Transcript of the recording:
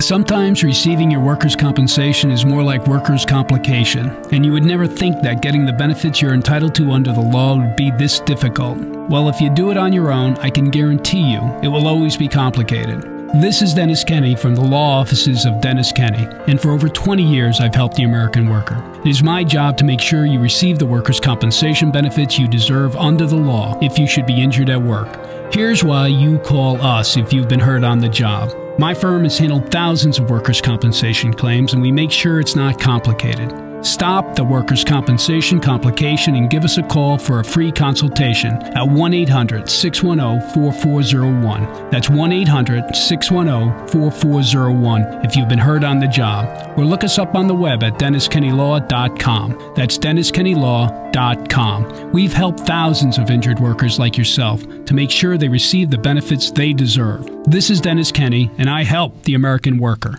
Sometimes receiving your workers' compensation is more like workers' complication, and you would never think that getting the benefits you're entitled to under the law would be this difficult. Well, if you do it on your own, I can guarantee you it will always be complicated. This is Dennis Kenny from the law offices of Dennis Kenny, and for over 20 years I've helped the American worker. It is my job to make sure you receive the workers' compensation benefits you deserve under the law if you should be injured at work. Here's why you call us if you've been hurt on the job. My firm has handled thousands of workers' compensation claims, and we make sure it's not complicated. Stop the workers' compensation complication and give us a call for a free consultation at 1 800 610 4401. That's 1 800 610 4401 if you've been hurt on the job. Or look us up on the web at DennisKennyLaw.com. That's DennisKennyLaw.com. We've helped thousands of injured workers like yourself to make sure they receive the benefits they deserve. This is Dennis Kenny, and I help the American worker.